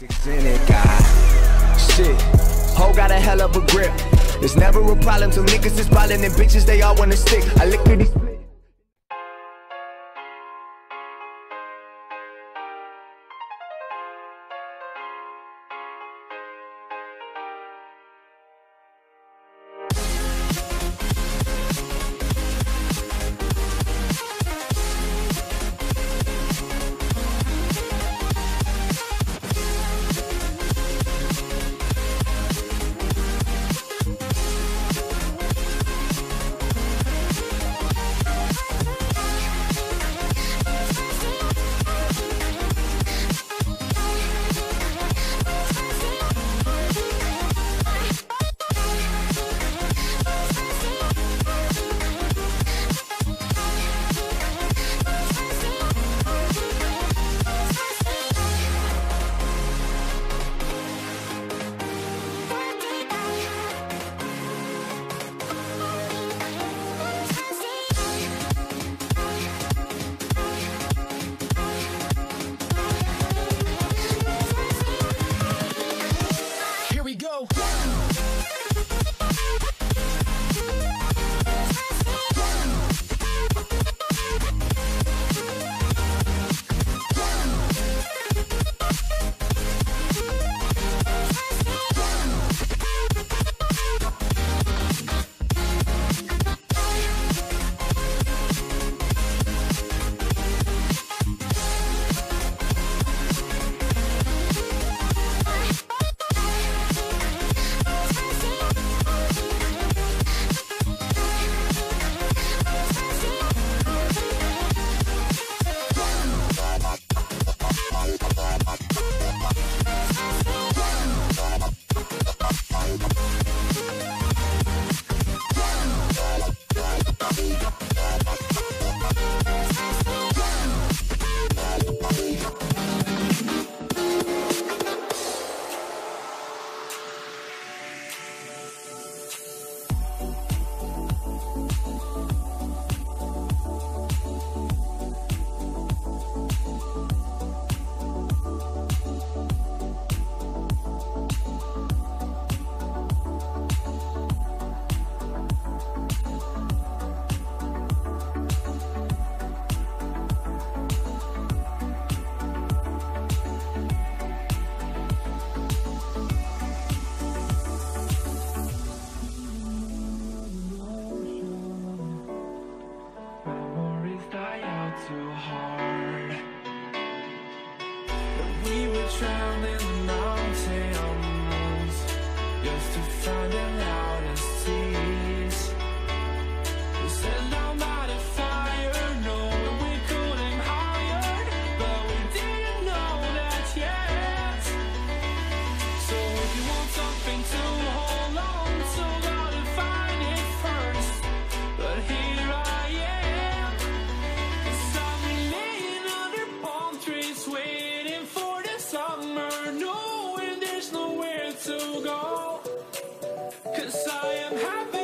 Shit, hoe got a hell of a grip. It's never a problem till niggas is ballin' and bitches they all wanna stick. I lick through these. Too hard. But we were drowned I am happy.